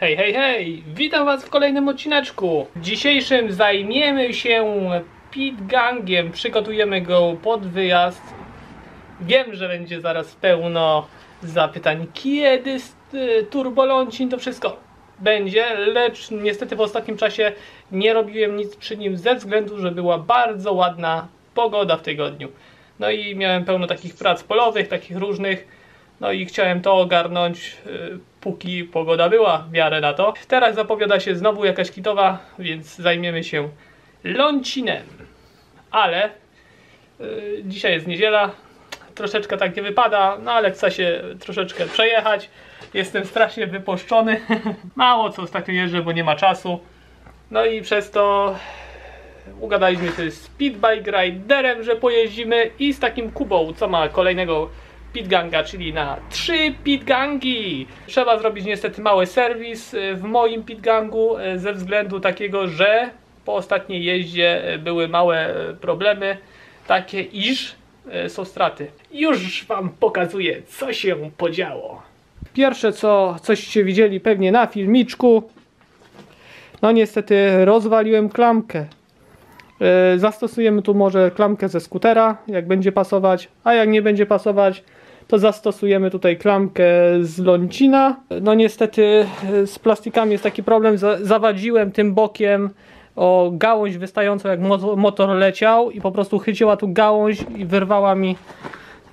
Hej, hej, hej! Witam Was w kolejnym odcineczku. W dzisiejszym zajmiemy się pit gangiem. Przygotujemy go pod wyjazd. Wiem, że będzie zaraz pełno zapytań, kiedy y, turbolącin to wszystko będzie, lecz niestety w ostatnim czasie nie robiłem nic przy nim ze względu, że była bardzo ładna pogoda w tygodniu. No i miałem pełno takich prac polowych, takich różnych. No i chciałem to ogarnąć, y, póki pogoda była w miarę na to. Teraz zapowiada się znowu jakaś kitowa, więc zajmiemy się lącinem. Ale y, dzisiaj jest niedziela, troszeczkę tak nie wypada, no ale chcę się troszeczkę przejechać. Jestem strasznie wypuszczony. Mało co ostatnio jeżdżę, bo nie ma czasu. No i przez to ugadaliśmy się z Pitbike Riderem, że pojeździmy i z takim Kubą, co ma kolejnego pitganga, czyli na trzy pitgangi. Trzeba zrobić niestety mały serwis y, w moim pitgangu y, ze względu takiego, że po ostatniej jeździe y, były małe problemy, takie iż są straty. Już wam pokazuję, co się podziało. Pierwsze co, coście widzieli pewnie na filmiczku, no niestety rozwaliłem klamkę. E, Zastosujemy tu może klamkę ze skutera, jak będzie pasować, a jak nie będzie pasować, to zastosujemy tutaj klamkę z lącina. No niestety e, z plastikami jest taki problem, za- zawadziłem tym bokiem o gałąź wystającą jak mo- motor leciał i po prostu chyciła tu gałąź i wyrwała mi,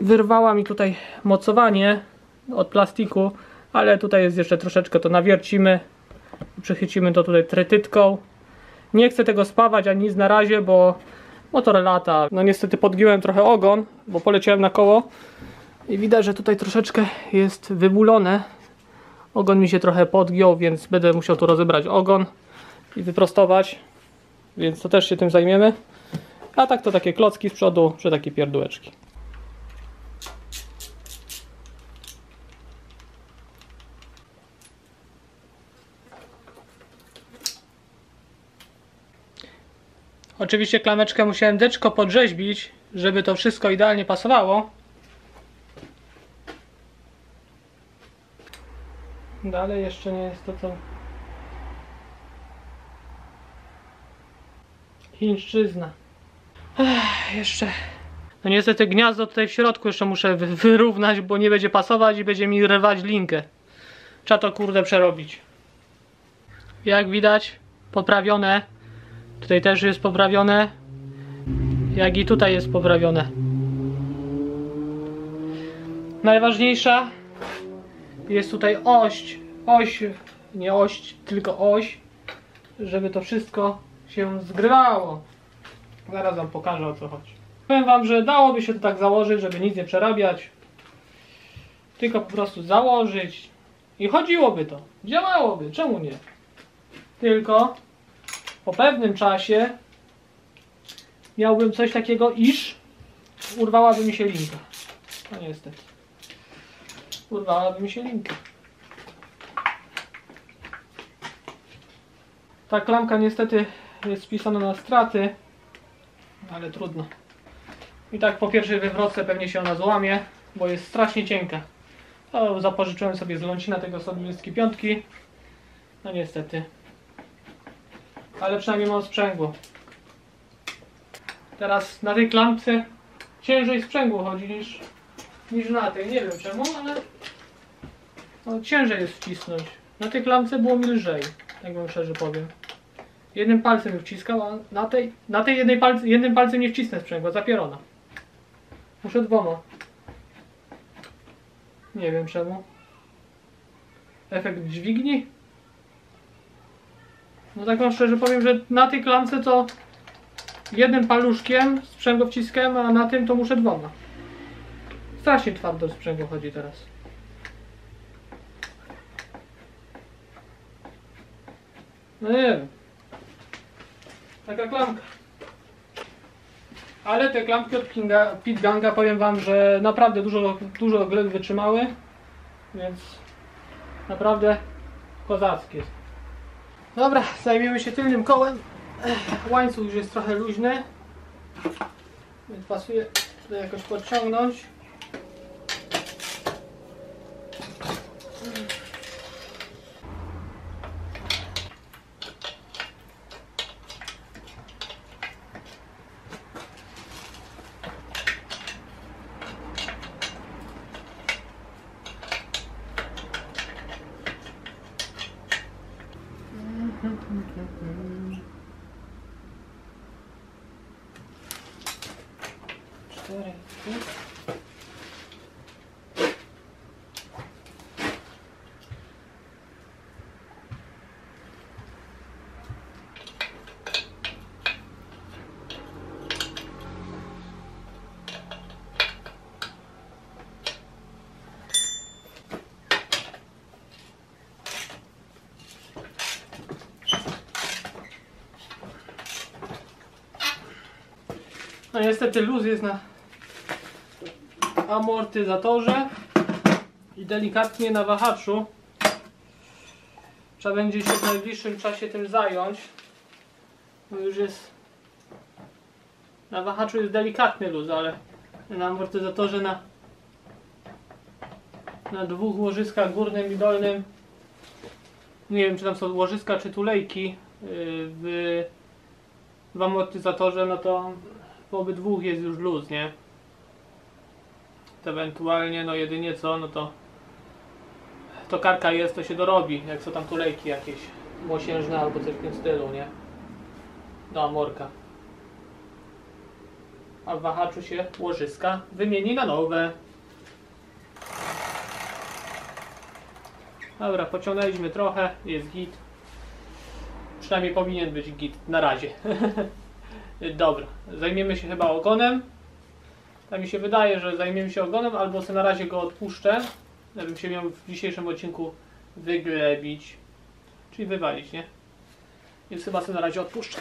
wyrwała mi tutaj mocowanie od plastiku, ale tutaj jest jeszcze troszeczkę to nawiercimy, przychycimy to tutaj tretytką. Nie chcę tego spawać ani nic na razie, bo motor lata. No niestety podgiąłem trochę ogon, bo poleciałem na koło i widać, że tutaj troszeczkę jest wybulone. Ogon mi się trochę podgiął, więc będę musiał tu rozebrać ogon i wyprostować. Więc to też się tym zajmiemy. A tak to takie klocki z przodu, czy takie pierdółeczki. Oczywiście klameczkę musiałem deczko podrzeźbić, żeby to wszystko idealnie pasowało. Dalej jeszcze nie jest to co... Chińszczyzna. Ech, jeszcze... No niestety gniazdo tutaj w środku jeszcze muszę wy- wyrównać, bo nie będzie pasować i będzie mi rwać linkę. Trzeba to kurde przerobić. Jak widać, poprawione. Tutaj też jest poprawione. Jak i tutaj jest poprawione. Najważniejsza jest tutaj oś. Oś, nie oś, tylko oś, żeby to wszystko się zgrywało. Zaraz wam pokażę o co chodzi. Powiem wam, że dałoby się to tak założyć, żeby nic nie przerabiać. Tylko po prostu założyć i chodziłoby to. Działałoby, czemu nie? Tylko po pewnym czasie miałbym coś takiego, iż urwałaby mi się linka. No niestety. Urwałaby mi się linka. Ta klamka niestety jest wpisana na straty, ale trudno. I tak po pierwszej wywrotce pewnie się ona złamie, bo jest strasznie cienka. To zapożyczyłem sobie z lącina tego 125. No niestety ale przynajmniej mam sprzęgło. Teraz na tej klamce ciężej sprzęgło chodzi niż, niż na tej. Nie wiem czemu, ale no, ciężej jest wcisnąć. Na tej klamce było mi lżej, tak wam szczerze powiem. Jednym palcem wciskał, a na tej, na tej jednej palce, jednym palcem nie wcisnę sprzęgła, zapierona. Muszę dwoma. Nie wiem czemu. Efekt dźwigni? No tak wam szczerze powiem, że na tej klamce to jednym paluszkiem sprzęgło wciskałem, a na tym to muszę dwoma. Strasznie twardo sprzęgło chodzi teraz. No nie wiem. Taka klamka. Ale te klamki od Pinga, Pitganga powiem wam, że naprawdę dużo, dużo gleb wytrzymały. Więc naprawdę kozackie jest. Dobra, zajmiemy się tylnym kołem. Łańcuch już jest trochę luźny. Więc pasuje tutaj jakoś podciągnąć. Cztery. No niestety luz jest na amortyzatorze i delikatnie na wahaczu. Trzeba będzie się w najbliższym czasie tym zająć. Bo już jest na wahaczu jest delikatny luz, ale na amortyzatorze na na dwóch łożyskach górnym i dolnym nie wiem czy tam są łożyska czy tulejki yy, w, w amortyzatorze no to po obydwu jest już luz, nie? Ewentualnie, no jedynie co, no to to karka jest, to się dorobi, jak są tam tulejki jakieś mosiężne albo coś w tym stylu, nie? Do amorka. A w wahaczu się łożyska wymieni na nowe. Dobra, pociągnęliśmy trochę, jest git. Przynajmniej powinien być git, na razie. Dobra, zajmiemy się chyba ogonem. Tak mi się wydaje, że zajmiemy się ogonem, albo sobie na razie go odpuszczę, żebym się miał w dzisiejszym odcinku wyglebić, czyli wywalić, nie? Więc chyba sobie na razie odpuszczę.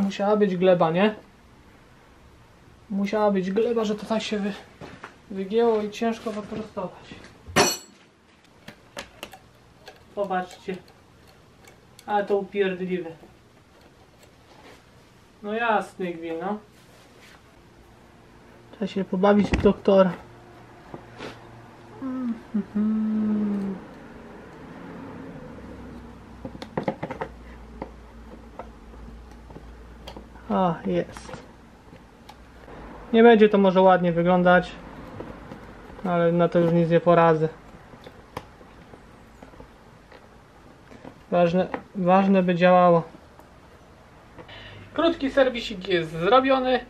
Musiała być gleba, nie? Musiała być gleba, że to tak się wy, wygięło i ciężko wyprostować. Popatrzcie. Ale to upierdliwe. No jasny gwin, no. Trzeba się pobawić doktora. Mhm. O, jest. Nie będzie to może ładnie wyglądać, ale na to już nic nie poradzę. Ważne, ważne by działało. Krótki serwisik jest zrobiony.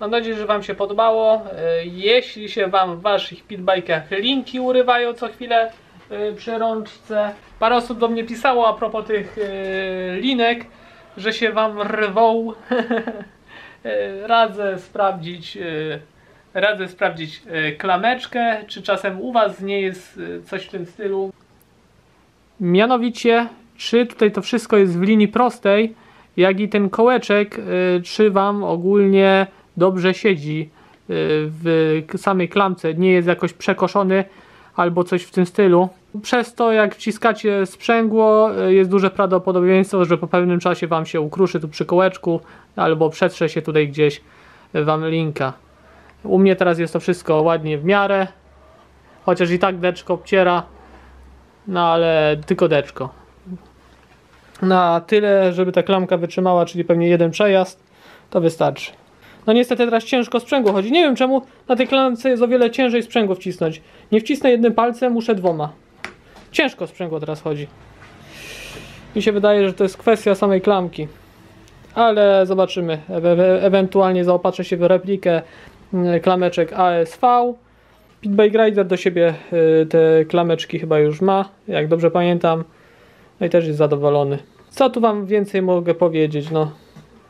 Mam nadzieję, że Wam się podobało. E, Jeśli się Wam w Waszych pitbajkach linki urywają co chwilę e, przy rączce. Parę osób do mnie pisało a propos tych e, linek, że się Wam rwą. E, Radzę sprawdzić, e, radzę sprawdzić e, klameczkę, czy czasem u Was nie jest coś w tym stylu. Mianowicie, czy tutaj to wszystko jest w linii prostej, jak i ten kołeczek, czy Wam ogólnie dobrze siedzi w samej klamce, nie jest jakoś przekoszony albo coś w tym stylu. Przez to, jak wciskacie sprzęgło, y, jest duże prawdopodobieństwo, że po pewnym czasie Wam się ukruszy tu przy kołeczku, albo przetrze się tutaj gdzieś y, Wam linka. U mnie teraz jest to wszystko ładnie w miarę, chociaż i tak deczko obciera, no ale tylko deczko. Na tyle, żeby ta klamka wytrzymała, czyli pewnie jeden przejazd, to wystarczy. No niestety teraz ciężko sprzęgło chodzi. Nie wiem czemu na tej klamce jest o wiele ciężej sprzęgło wcisnąć. Nie wcisnę jednym palcem, muszę dwoma. Ciężko sprzęgło teraz chodzi. Mi się wydaje, że to jest kwestia samej klamki. Ale zobaczymy. E e ewentualnie zaopatrzę się w replikę mm, klameczek ASV. Pitbike Rider do siebie y, te klameczki chyba już ma, jak dobrze pamiętam. No i też jest zadowolony. Co tu wam więcej mogę powiedzieć? No,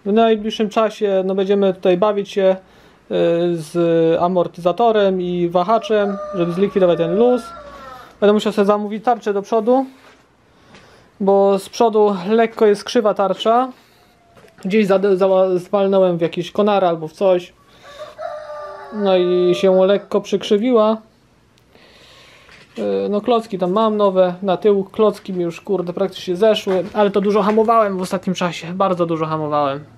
w najbliższym czasie no, będziemy tutaj bawić się y, z amortyzatorem i wahaczem, żeby zlikwidować ten luz. Będę musiał sobie zamówić tarczę do przodu, bo z przodu lekko jest krzywa tarcza. Gdzieś zwalnąłem w jakiś konar albo w coś. No i się lekko przykrzywiła. Yy, No klocki tam mam nowe, na tył klocki mi już kurde praktycznie zeszły, ale to dużo hamowałem w ostatnim czasie, bardzo dużo hamowałem.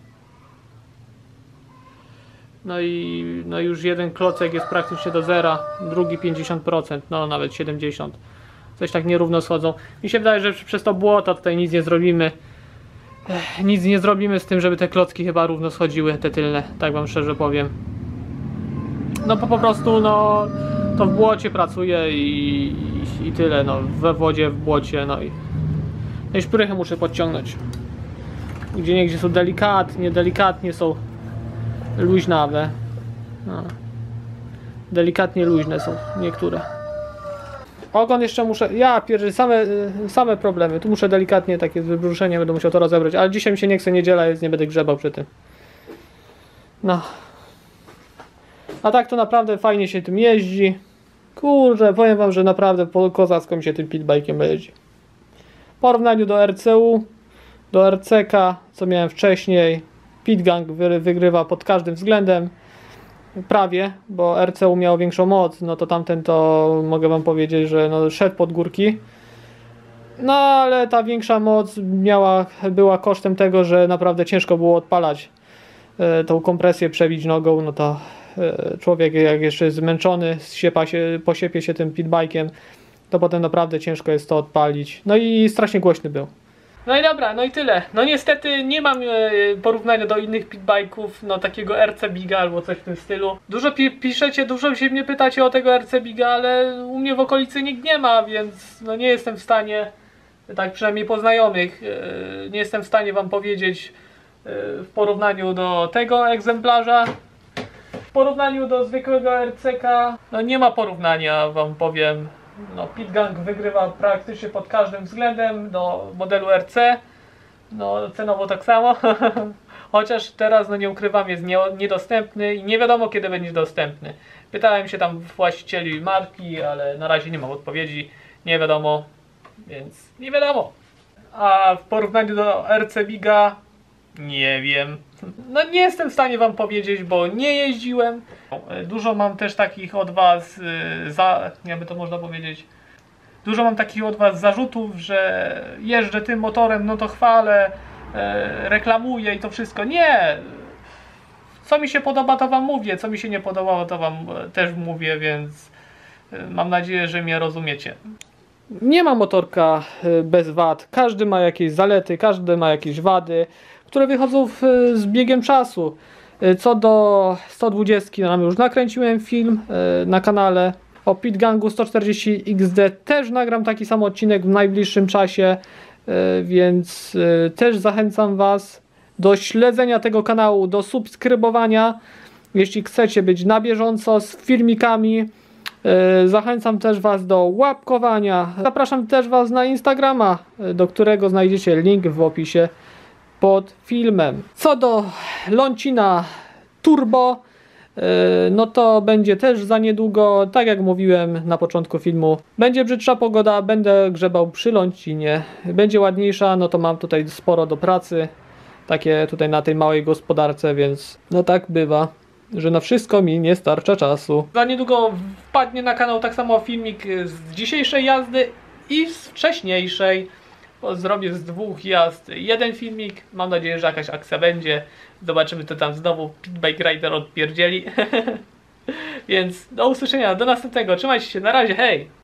No i no już jeden klocek jest praktycznie do zera, drugi 50%, no nawet 70%. coś tak nierówno schodzą. Mi się wydaje, że przez to błoto tutaj nic nie zrobimy. Ech, nic nie zrobimy z tym, żeby te klocki chyba równo schodziły, te tylne, tak wam szczerze powiem. No po, po prostu no to w błocie pracuje i, i, i tyle, no we wodzie, w błocie, no i, no i szprychy muszę podciągnąć. Gdzie niegdzie są delikatnie, delikatnie są luźnawe. No. Delikatnie luźne są niektóre. Ogon jeszcze muszę. Ja same, same problemy. Tu muszę delikatnie takie wybruszenie, będę musiał to rozebrać. Ale dzisiaj mi się nie chce niedziela, więc nie będę grzebał przy tym. No. A tak to naprawdę fajnie się tym jeździ. Kurczę, powiem wam, że naprawdę po kozacko mi się tym pitbike'iem jeździ. W porównaniu do RCU, do RCK, co miałem wcześniej, Pitgang wy, wygrywa pod każdym względem. Prawie, bo RCU miał większą moc, no to tamten to mogę wam powiedzieć, że no, szedł pod górki. No ale ta większa moc miała, była kosztem tego, że naprawdę ciężko było odpalać e, tą kompresję, przebić nogą, no to e, człowiek jak jeszcze jest zmęczony, siepa się, posiepie się tym pitbike'iem, to potem naprawdę ciężko jest to odpalić. No i strasznie głośny był. No i dobra, no i tyle. No niestety nie mam e, porównania do innych pitbike'ów, no takiego RC Biga albo coś w tym stylu. Dużo pi piszecie, dużo się mnie pytacie o tego RC Biga, ale u mnie w okolicy nikt nie ma, więc no nie jestem w stanie, tak przynajmniej po znajomych, e, nie jestem w stanie wam powiedzieć e, w porównaniu do tego egzemplarza. W porównaniu do zwykłego RCK, no nie ma porównania, wam powiem. No, Pitgang wygrywa praktycznie pod każdym względem do modelu RC. No, cenowo tak samo. Chociaż teraz, no nie ukrywam, jest nie, niedostępny i nie wiadomo kiedy będzie dostępny. Pytałem się tam właścicieli marki, ale na razie nie mam odpowiedzi. Nie wiadomo, więc nie wiadomo. A w porównaniu do RC Biga, nie wiem. No nie jestem w stanie wam powiedzieć, bo nie jeździłem. Dużo mam też takich od was y, za, jakby to można powiedzieć. Dużo mam takich od was zarzutów, że jeżdżę tym motorem, no to chwalę, e, reklamuję i to wszystko. Nie! Co mi się podoba, to wam mówię. Co mi się nie podobało, to wam e, też mówię, więc e, mam nadzieję, że mnie rozumiecie. Nie ma motorka e, bez wad. Każdy ma jakieś zalety, każdy ma jakieś wady, które wychodzą w, z biegiem czasu. E, Co do 120, no już nakręciłem film e, na kanale. O Pitgangu 140XD też nagram taki sam odcinek w najbliższym czasie, e, więc też zachęcam Was do śledzenia tego kanału, do subskrybowania. Jeśli chcecie być na bieżąco z filmikami, zachęcam też Was do łapkowania. Zapraszam też Was na Instagrama, do którego znajdziecie link w opisie pod filmem. Co do Lącina Turbo, yy, no to będzie też za niedługo, tak jak mówiłem na początku filmu, będzie brzydsza pogoda, będę grzebał przy Lącinie, będzie ładniejsza, no to mam tutaj sporo do pracy, takie tutaj na tej małej gospodarce, więc no tak bywa. Że na wszystko mi nie starcza czasu. Za niedługo wpadnie na kanał tak samo filmik z dzisiejszej jazdy i z wcześniejszej zrobię z dwóch jazd jeden filmik. Mam nadzieję, że jakaś akcja będzie. Zobaczymy, to tam znowu Pitbike Rider odpierdzieli. Więc do usłyszenia, do następnego. Trzymajcie się, na razie, hej!